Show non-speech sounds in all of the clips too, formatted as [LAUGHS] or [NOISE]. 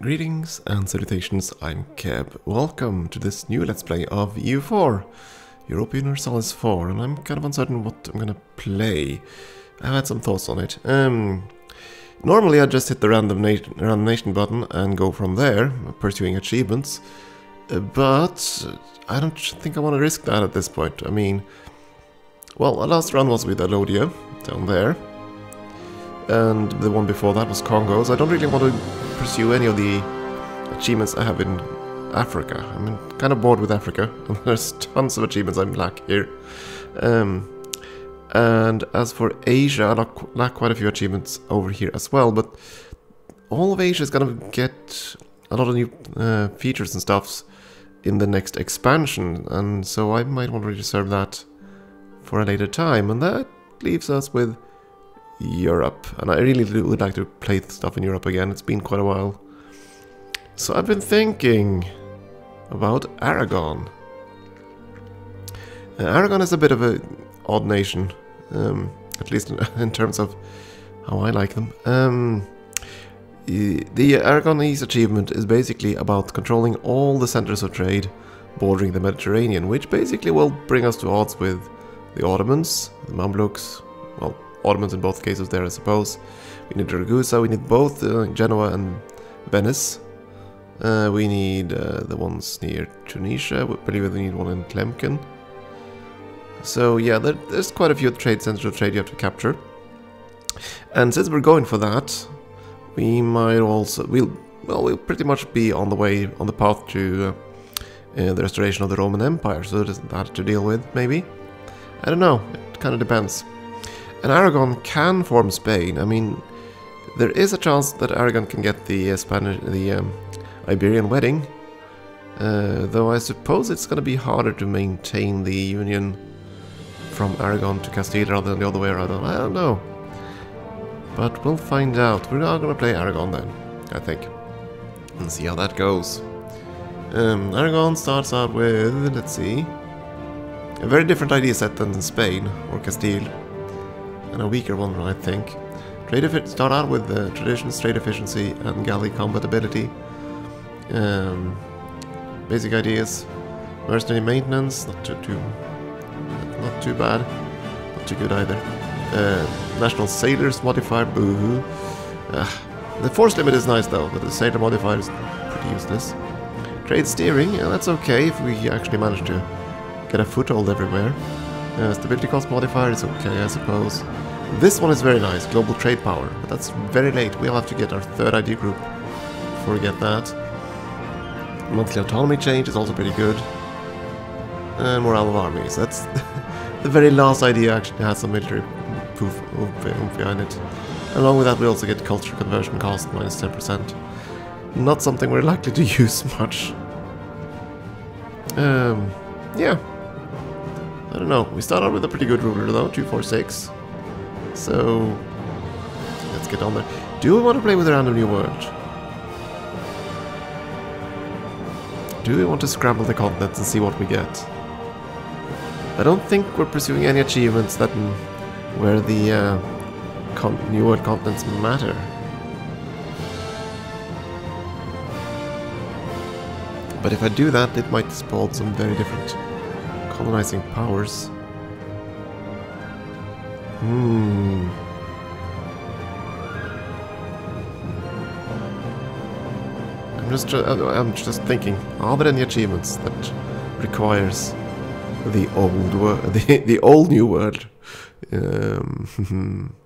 Greetings and salutations, I'm Keb. Welcome to this new Let's Play of EU4, Europa Universalis 4, and I'm kind of uncertain what I'm gonna play. I've had some thoughts on it. Um, normally I just hit the random, na random nation button and go from there, pursuing achievements, uh, but I don't think I want to risk that at this point. I mean, well, the last run was with Alodia, down there, and the one before that was Congo, so I don't really want to pursue any of the achievements I have in Africa. I'm kind of bored with Africa, [LAUGHS] there's tons of achievements I'm lack here. Um, and as for Asia, I lack, quite a few achievements over here as well, but all of Asia is gonna get a lot of new uh, features and stuffs in the next expansion, and so I might want to reserve that for a later time, and that leaves us with Europe. And I really would like to play stuff in Europe again. It's been quite a while. So I've been thinking about Aragon. Uh, Aragon is a bit of a odd nation, um, at least in, [LAUGHS] in, terms of how I like them. Um, the Aragonese achievement is basically about controlling all the centers of trade bordering the Mediterranean, which basically will bring us to odds with the Ottomans, the Mamluks, well, Ottomans in both cases there, I suppose. We need Ragusa, we need both uh, Genoa and Venice. Uh, we need uh, the ones near Tunisia, we believe we need one in Tlemcen. So yeah, there, there's quite a few trade centers of trade you have to capture. And since we're going for that, we might also, we'll, well, we'll pretty much be on the way, on the path to uh, uh, the restoration of the Roman Empire, so there's that to deal with, maybe? I don't know, it kind of depends. And Aragon can form Spain. I mean, there is a chance that Aragon can get the uh, Spanish, the um, Iberian wedding. Uh, though I suppose it's going to be harder to maintain the union from Aragon to Castile rather than the other way around. I don't know. But we'll find out. We're not going to play Aragon then, I think. And see how that goes. Um, Aragon starts out with, let's see, a very different idea set than Spain or Castile and a weaker one, I think. Trade start out with the traditions, trade efficiency, and galley combat ability. Um, basic ideas. Mercenary maintenance, not too, too, not too bad, not too good either. Uh, national sailors modifier, boohoo. Uh, the force limit is nice though, but the sailor modifier is pretty useless. Trade steering, yeah, that's okay if we actually manage to get a foothold everywhere. Uh, stability cost modifier is okay, I suppose. This one is very nice, global trade power, but that's very late. We'll have to get our third ID group before we get that. Monthly autonomy change is also pretty good. And morale of armies. That's [LAUGHS] the very last idea actually has some military proof behind it. Along with that we also get culture conversion cost minus 10%. Not something we're likely to [LAUGHS] use much. Um, yeah. I don't know. We start out with a pretty good ruler though, 246. So let's get on there. Do we want to play with a random new world? Do we want to scramble the continents and see what we get? I don't think we're pursuing any achievements that where the uh, new world continents matter. But if I do that, it might spawn some very different colonizing powers. Hmm. I'm just I'm just thinking, are there any achievements that requires the old world, [LAUGHS] the the old new world? Um, [LAUGHS]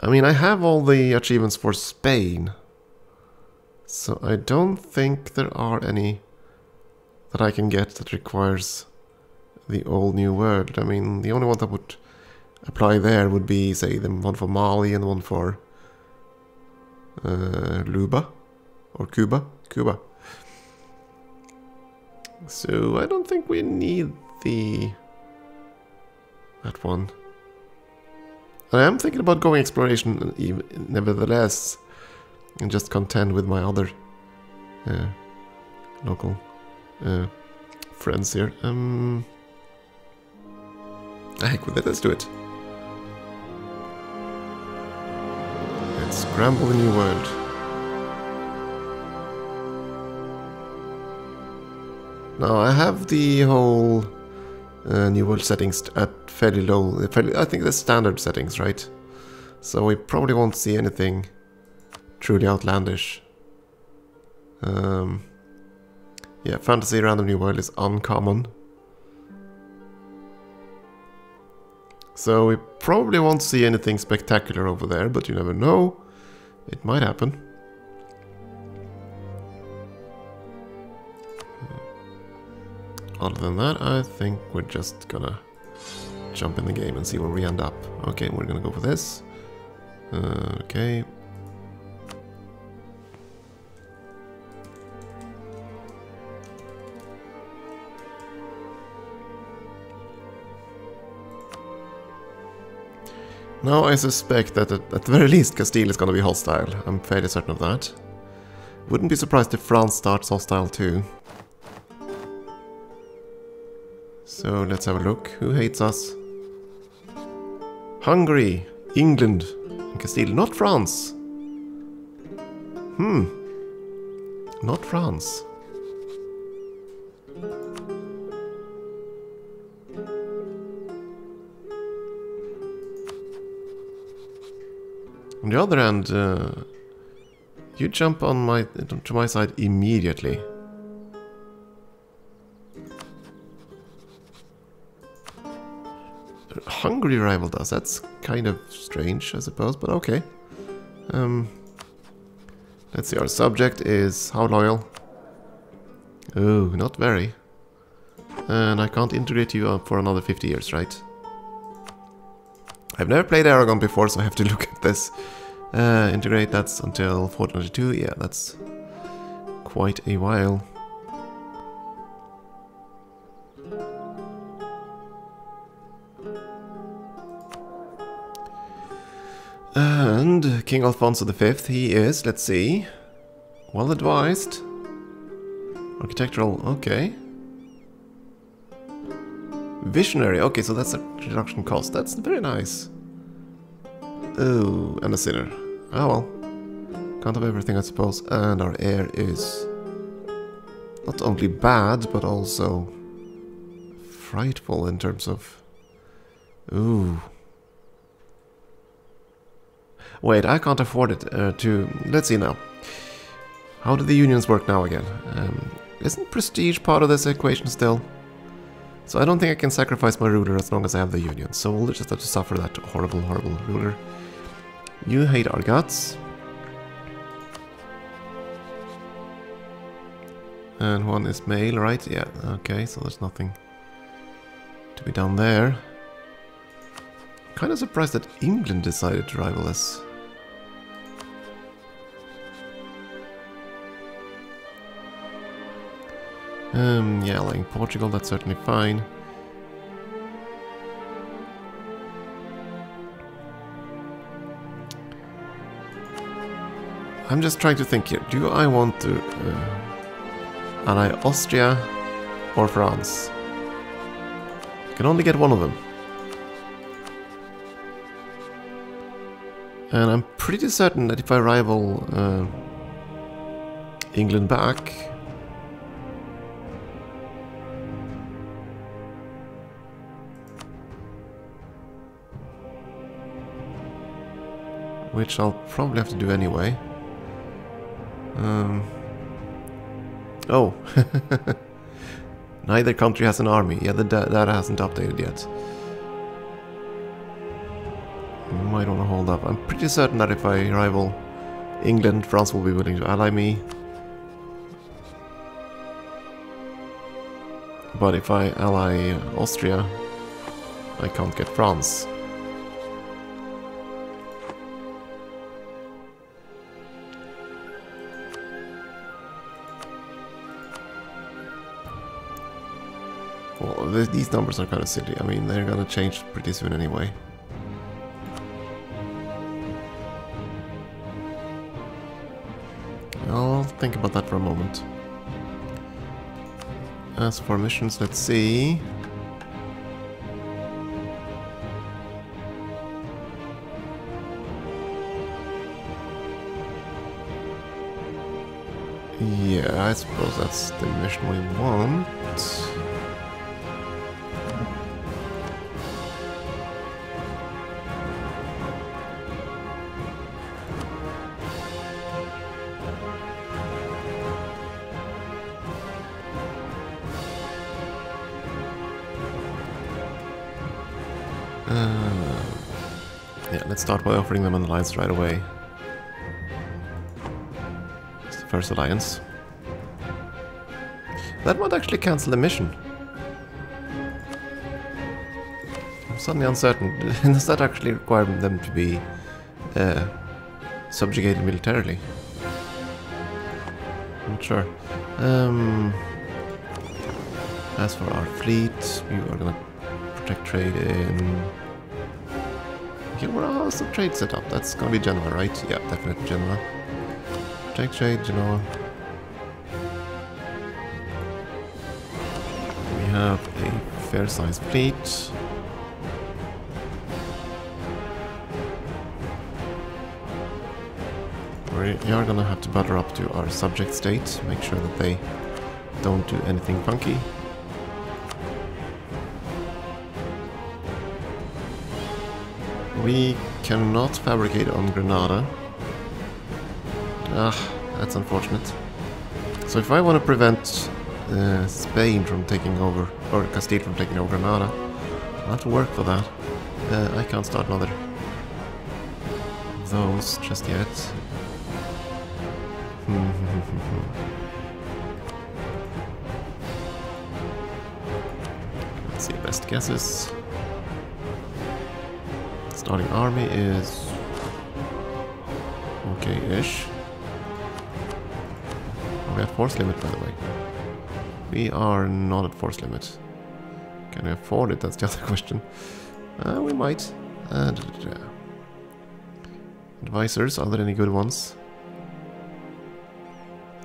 I mean, I have all the achievements for Spain, so I don't think there are any that I can get that requires the old new world. I mean, the only one that would apply there would be, say, the one for Mali and one for uh, Luba or Cuba. Cuba. So I don't think we need the that one. I am thinking about going exploration nevertheless and just contend with my other uh, local uh, friends here. Um, heck with it, let's do it. Scramble New World. Now I have the whole uh, New World settings at fairly low, fairly, I think the standard settings, right? So we probably won't see anything truly outlandish. Um, yeah, Fantasy Random New World is uncommon. So we probably won't see anything spectacular over there, but you never know. It might happen. Other than that, I think we're just gonna jump in the game and see where we end up. Okay, we're gonna go for this. Uh, okay. Now I suspect that at, the very least Castile is gonna be hostile. I'm fairly certain of that. Wouldn't be surprised if France starts hostile too. So let's have a look. Who hates us? Hungary, England, and Castile. Not France. Hmm. Not France. On the other hand, uh, you jump on my to my side immediately. Hungary rival does. That's kind of strange, I suppose, but okay. Um, let's see, our subject is how loyal? Oh, not very. And I can't integrate you for another 50 years, right? I've never played Aragon before, so I have to [LAUGHS] look at this. Uh, integrate, that's until 422. Yeah, that's quite a while. And King Alfonso V, he is, let's see, well advised. Architectural, okay. Visionary, okay, so that's a reduction cost. That's very nice. Oh, and a sinner. Oh well. Can't have everything, I suppose. And our heir is not only bad, but also frightful in terms of... Ooh. Wait, I can't afford it uh, to... Let's see now. How do the unions work now again? Um, isn't prestige part of this equation still? So I don't think I can sacrifice my ruler as long as I have the union. So we'll just have to suffer that horrible, horrible ruler. You hate our guts. And one is male, right? Yeah, okay, so there's nothing to be done there. Kind of surprised that England decided to rival us. Um, yeah, like Portugal, that's certainly fine. I'm just trying to think here. Do I want to uh, ally Austria or France? I can only get one of them. And I'm pretty certain that if I rival uh, England back, which I'll probably have to do anyway. Um, oh, [LAUGHS] neither country has an army. Yeah, the data hasn't updated yet. Might want to hold up. I'm pretty certain that if I rival England, France will be willing to ally me. But if I ally Austria, I can't get France. These numbers are kind of silly. I mean, they're gonna change pretty soon anyway. I'll think about that for a moment. As for missions, let's see. Yeah, I suppose that's the mission we want. Start by offering them an alliance right away. It's the first alliance. That might actually cancel the mission. I'm suddenly uncertain. [LAUGHS] Does that actually require them to be uh, subjugated militarily? I'm not sure. Um, as for our fleet, we are gonna protect trade in... Well, how's the trade set up? That's gonna be Genoa, right? Yeah, definitely Genoa. Protect trade, Genoa. We have a fair-sized fleet. We are gonna have to butter up to our subject state, make sure that they don't do anything funky. We cannot fabricate on Granada. Ah, that's unfortunate. So if I want to prevent uh, Spain from taking over, or Castile from taking over Granada, I'll have to work for that. Uh, I can't start another those just yet. [LAUGHS] Let's see, best guesses. Starting army is okay-ish. Are we at force limit, by the way? We are not at force limit. Can we afford it? That's the [LAUGHS] other question. Uh, we might. Uh, da, da, da. Advisors, are there any good ones?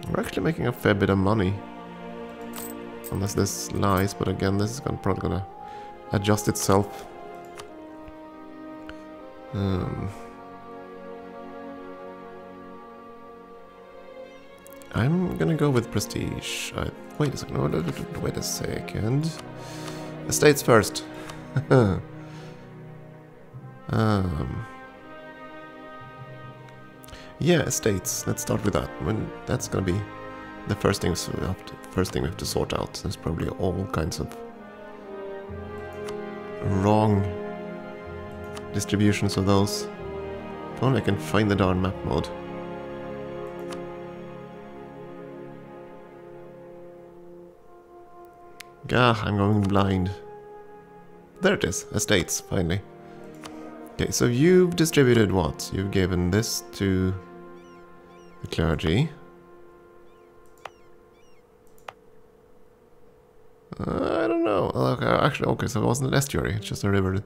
We're actually making a fair bit of money. Unless this lies, but again, this is gonna, probably gonna adjust itself. Um, I'm gonna go with prestige. I, wait a second. Wait a second. Estates first. [LAUGHS] um, yeah, estates. Let's start with that. When that's gonna be the first we have to, first thing we have to sort out. There's probably all kinds of wrong distributions of those. If only I can find the darn map mode. Gah, I'm going blind. There it is, estates, finally. Okay, so you've distributed what? You've given this to the clergy. Uh, I don't know. Okay, actually, okay, so it wasn't an estuary, it's just a river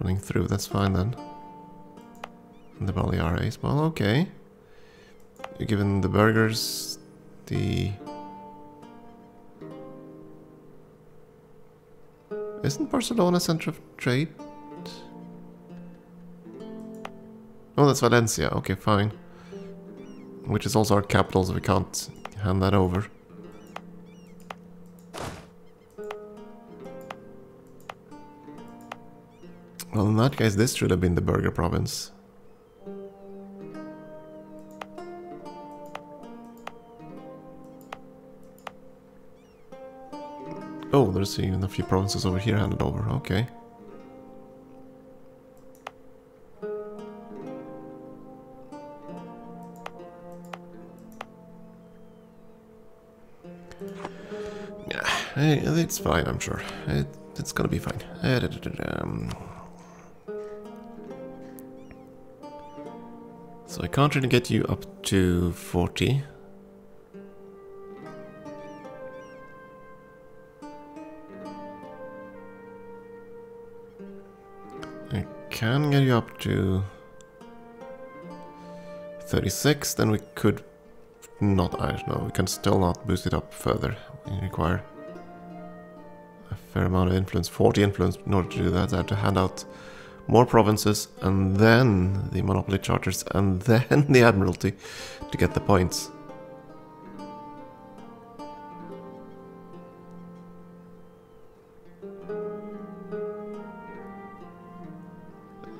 running through. That's fine then. And the Baleares, well, okay. You're given the burghers the... Isn't Barcelona center of trade? Oh, that's Valencia. Okay, fine. Which is also our capital, so we can't hand that over. In that case, this should have been the Burgher Province. Oh, there's even a few provinces over here handed over. Okay. Yeah, it's fine, I'm sure. It, it's gonna be fine. Um, so I can't really get you up to 40. I can get you up to 36, then we could not, I don't know, we can still not boost it up further. We require a fair amount of influence, 40 influence in order to do that. I have to hand out more provinces, and then the monopoly charters, and [LAUGHS] then the admiralty to get the points.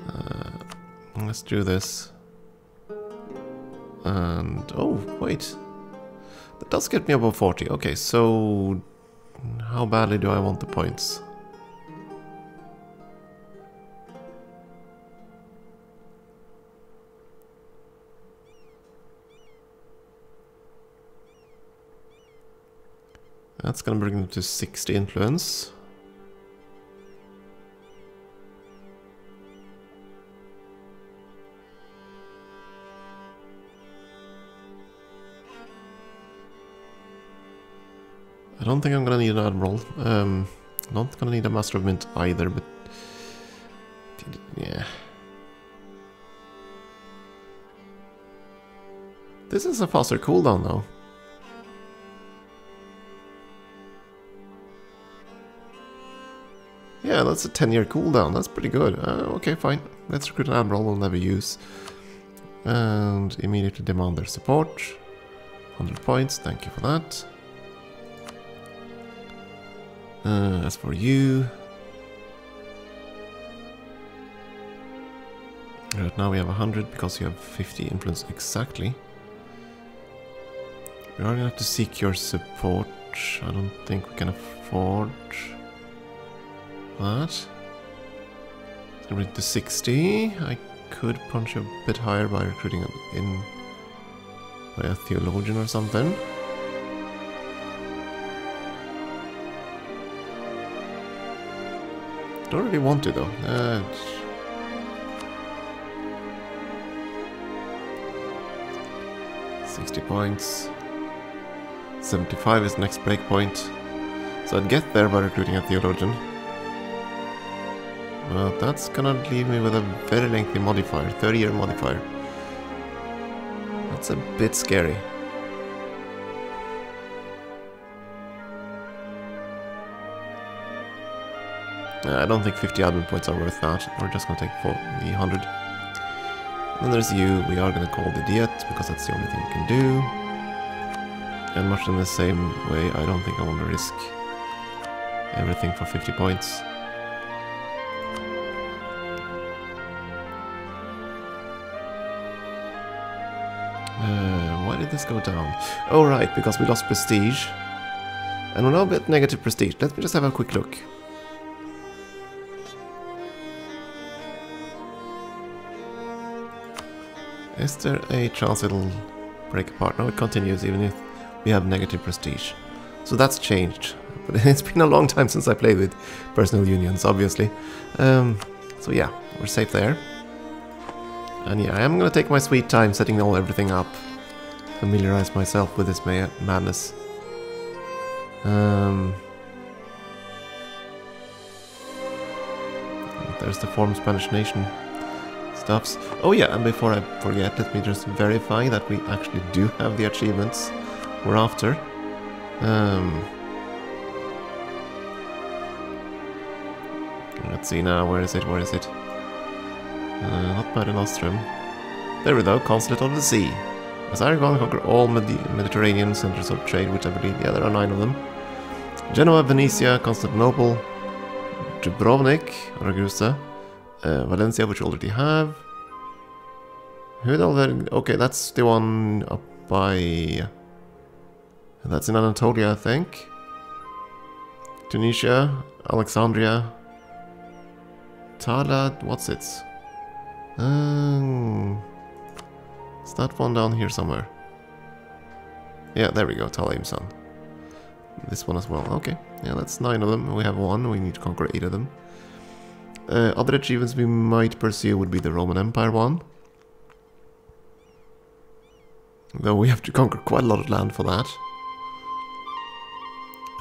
Uh, let's do this. And, oh, wait. That does get me above 40. Okay, so how badly do I want the points? That's gonna bring them to 60 influence. I don't think I'm gonna need an Admiral. Um, not gonna need a Master of Mint either, but... Yeah. This is a faster cooldown though. Yeah, that's a 10 year cooldown. That's pretty good. Uh, okay, fine. Let's recruit an admiral we'll never use. And immediately demand their support. 100 points, thank you for that. Uh, as for you... Right now we have 100 because you have 50 influence exactly. We are gonna have to seek your support. I don't think we can afford that. Bring it to 60. I could punch a bit higher by recruiting in by a theologian or something. Don't really want to though. Uh, Sixty points. Seventy-five is next breakpoint. So I'd get there by recruiting a theologian. That's gonna leave me with a very lengthy modifier, 30 year modifier. That's a bit scary. I don't think 50 admin points are worth that. We're just gonna take the 100. And then there's you. We are gonna call the Diet because that's the only thing we can do. And much in the same way, I don't think I want to risk everything for 50 points. This go down? Oh, right, because we lost prestige. And we're now a bit negative prestige. Let me just have a quick look. Is there a chance it'll break apart? No, it continues even if we have negative prestige. So that's changed. [LAUGHS] But it's been a long time since I played with personal unions, obviously. Um, so yeah, we're safe there. And yeah, I am gonna take my sweet time setting all everything up familiarize myself with this ma madness. Um, there's the form Spanish nation stuffs. Oh yeah, and before I forget, let me just verify that we actually do have the achievements we're after. Um, let's see now, where is it, where is it? Uh, not Mare Nostrum. There we go, Consulate of the Sea. Has Aragon conquered all Med Mediterranean centers of trade, which I believe, yeah, there are nine of them. Genoa, Venetia, Constantinople, Dubrovnik, Ragusa, uh, Valencia, which we already have. Who the Okay, that's the one up by... That's in Anatolia, I think. Tunisia, Alexandria, Talat, what's it? Um, is that one down here somewhere? Yeah, there we go, Talimsan. This one as well. Okay, yeah, that's nine of them. We have one, we need to conquer eight of them. Uh, other achievements we might pursue would be the Roman Empire one. Though we have to conquer quite a lot of land for that.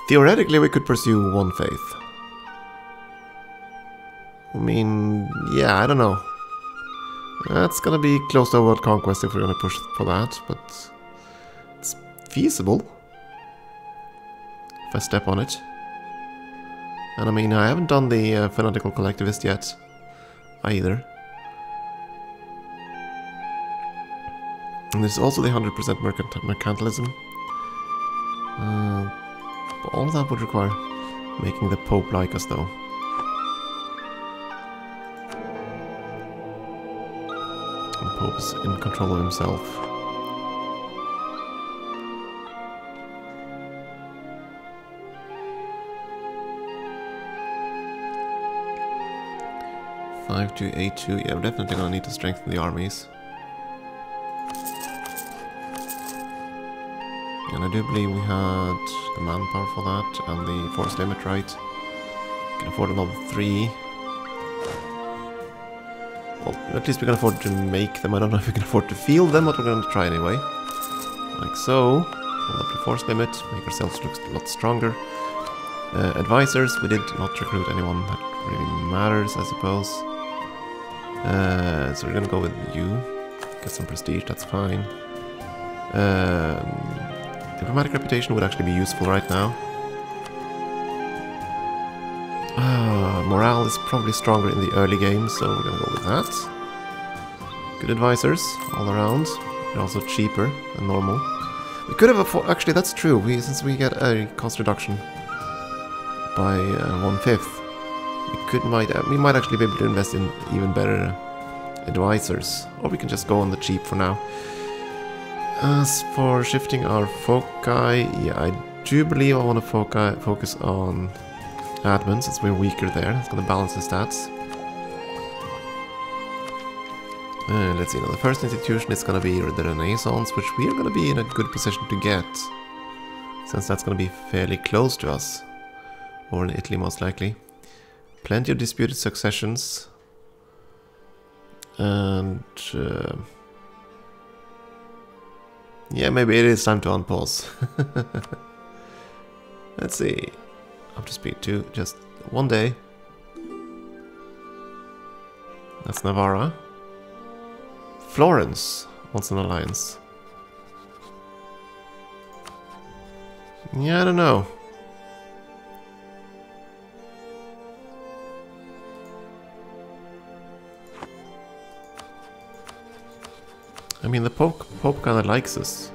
Theoretically, we could pursue one faith. I mean, yeah, I don't know. That's gonna be close to world conquest if we're gonna push for that, but it's feasible if I step on it. And I mean, I haven't done the uh, fanatical collectivist yet, either. And there's also the 100% mercant mercantilism. Uh, all that would require making the Pope like us, though. Pope is in control of himself. Five two eight two. Yeah, we're definitely gonna need to strengthen the armies. And I do believe we had the manpower for that and the force limit, right? Can afford another three. Well, at least we can afford to make them. I don't know if we can afford to field them, but we're going to try anyway. Like so. Pull up the force limit, make ourselves look a lot stronger. Uh, advisors, we did not recruit anyone that really matters, I suppose. Uh, so we're going to go with you. Get some prestige, that's fine. Um, diplomatic reputation would actually be useful right now. Uh, morale is probably stronger in the early game, so we're gonna go with that. Good advisors all around. They're also cheaper than normal. We could have afforded... Actually, that's true. We Since we get a cost reduction by uh, one-fifth, we could might uh, we might actually be able to invest in even better advisors. Or we can just go on the cheap for now. As for shifting our foci, yeah, I do believe I want to foci focus on admin since we're weaker there. It's going to balance the stats. Uh, let's see, now the first institution is going to be the Renaissance, which we are going to be in a good position to get. Since that's going to be fairly close to us. Or in Italy, most likely. Plenty of disputed successions. And... Uh, yeah, maybe it is time to unpause. [LAUGHS] Let's see. Up to speed 2, just one day. That's Navarra. Florence wants an alliance. Yeah, I don't know. I mean, the Pope, Pope kind of likes us.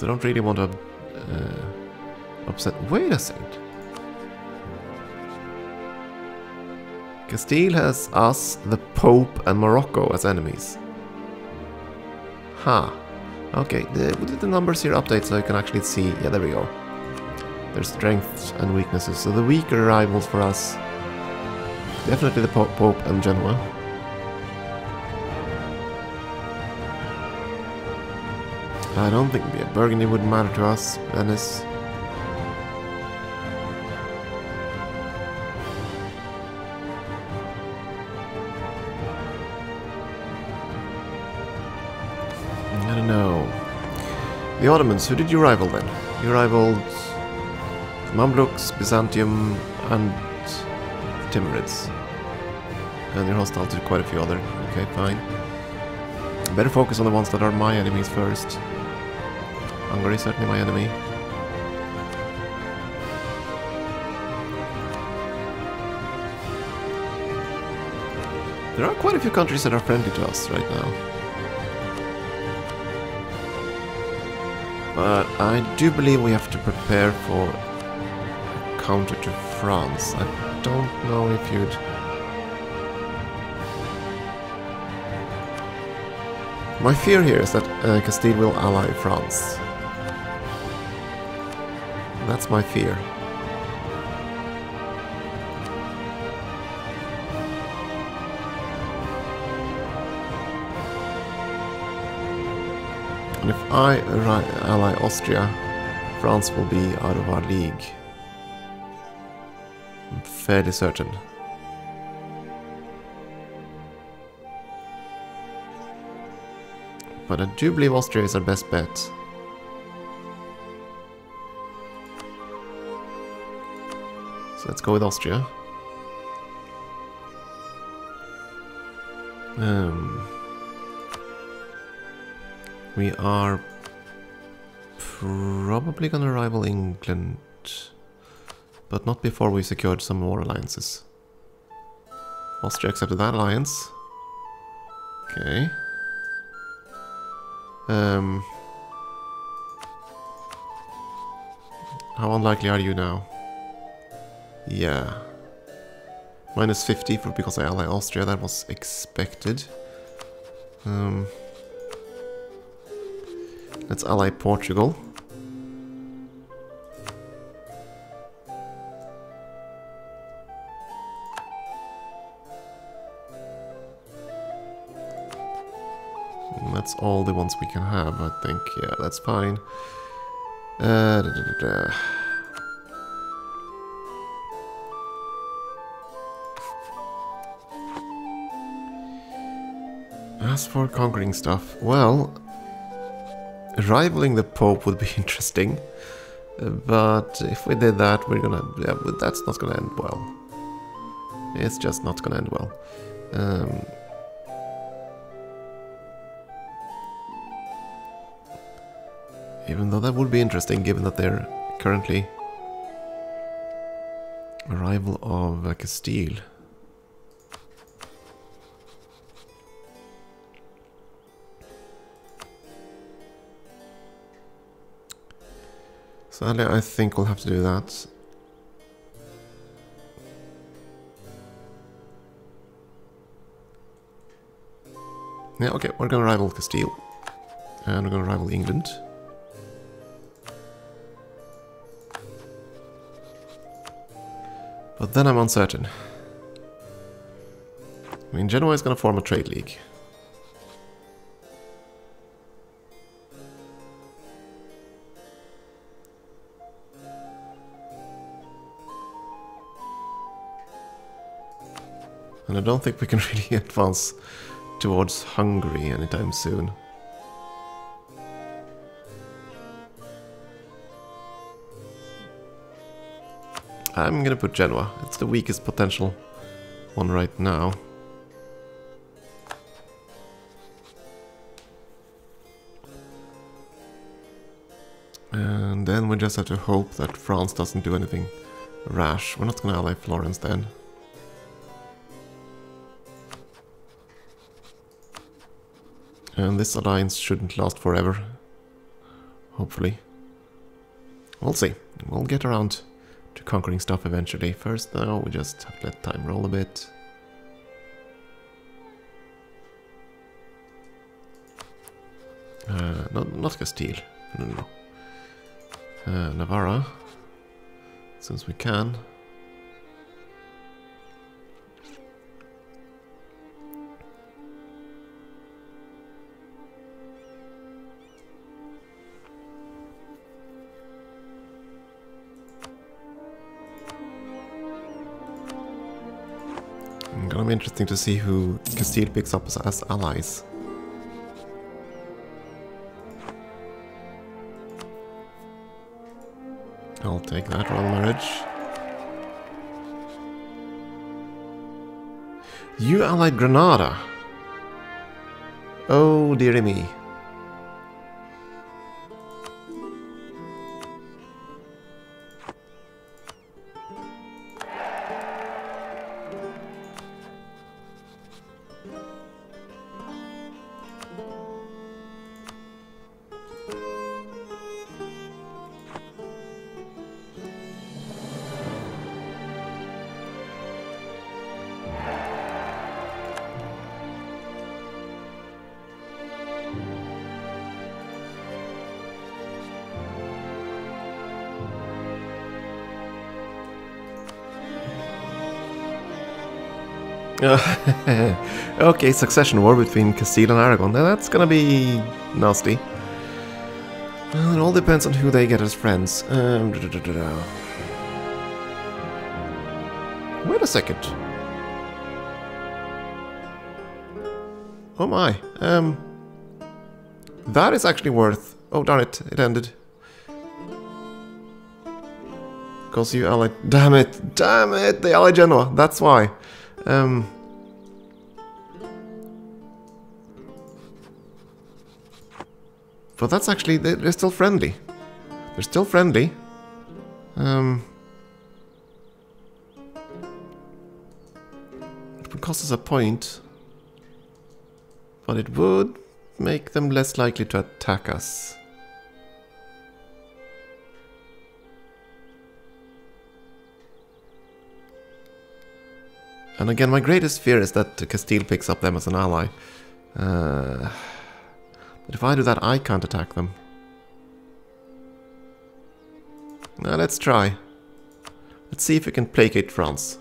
So I don't really want to uh, upset... Wait a second. Castile has us, the Pope, and Morocco as enemies. Huh. Okay, the, did the numbers here update so I can actually see... Yeah, there we go. Their strengths and weaknesses. So the weaker rivals for us Definitely the Pope and Genoa. I don't think Burgundy would matter to us, Venice. I don't know. The Ottomans, who did you rival then? You rivaled Mamluks, Byzantium, and Timurids. And you're hostile to quite a few other. Okay, fine. Better focus on the ones that are my enemies first. Hungary is certainly my enemy. There are quite a few countries that are friendly to us right now. But I do believe we have to prepare for a counter to France. I don't know if you'd... My fear here is that uh, Castile will ally France. That's my fear. And if I ally Austria, France will be out of our league I'm fairly certain. But I do believe Austria is our best bet. So let's go with Austria. Um, we are probably gonna rival England but not before we secured some more alliances. Austria accepted that alliance. Okay. Um, how unlikely are you now? Yeah. Minus 50 for because I ally Austria, that was expected. Um, let's ally Portugal. That's all the ones we can have, I think. Yeah, that's fine. Uh, da, da, da, As for conquering stuff, well, rivaling the Pope would be [LAUGHS] interesting. But if we did that, we're gonna... Yeah, that's not gonna end well. It's just not gonna end well. Um, Even though that would be interesting, given that they're currently a rival of Castile. Sadly, I think we'll have to do that. Yeah, okay, we're gonna rival Castile. And we're gonna rival England. But then I'm uncertain. I mean, Genoa is to form a trade league. I don't think we can [LAUGHS] really advance towards Hungary anytime soon. I'm gonna put Genoa. It's the weakest potential one right now. And then we just have to hope that France doesn't do anything rash. We're not gonna ally Florence then. And this alliance shouldn't last forever. Hopefully. We'll see. We'll get around to conquering stuff eventually. First though, we just have to let time roll a bit. Uh, not, not Castile, no, no, no. Uh, Navarra, since we can. Gonna be interesting to see who Castile picks up as, allies. I'll take that royal marriage. You allied Granada. Oh dearie me. [LAUGHS] okay, succession war between Castile and Aragon. Now that's gonna be nasty. Well, it all depends on who they get as friends. Um, da -da -da Wait a second. Oh my. Um, that is actually worth... Oh, darn it. It ended. Because you allied... Damn it. Damn it. They allied Genoa. That's why. Um, but that's actually, they're still friendly. They're still friendly. Um, it would cost us a point. But it would make them less likely to attack us. And again, my greatest fear is that Castile picks up them as an ally. Uh, but if I do that, I can't attack them. Now let's try. Let's see if we can placate France.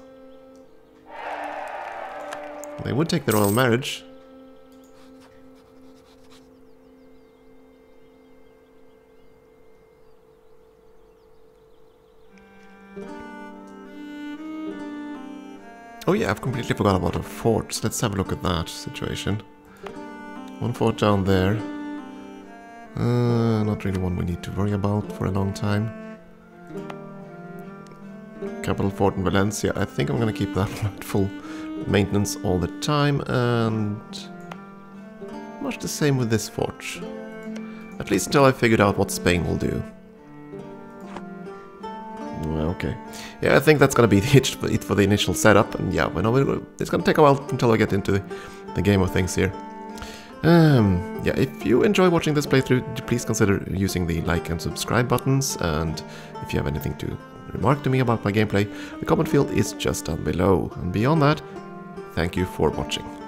They would take the royal marriage. Oh yeah, I've completely forgot about the forts. Let's have a look at that situation. One fort down there. Uh, not really one we need to worry about for a long time. Capital fort in Valencia. I think I'm gonna keep that [LAUGHS] at full maintenance all the time and much the same with this fort. At least until I figured out what Spain will do. Okay. Yeah, I think that's gonna be [LAUGHS] it for the initial setup, and yeah, we know it's gonna take a while until I get into the, game of things here. Um, yeah, if you enjoy watching this playthrough, please consider using the like and subscribe buttons, and if you have anything to remark to me about my gameplay, the comment field is just down below. And beyond that, thank you for watching.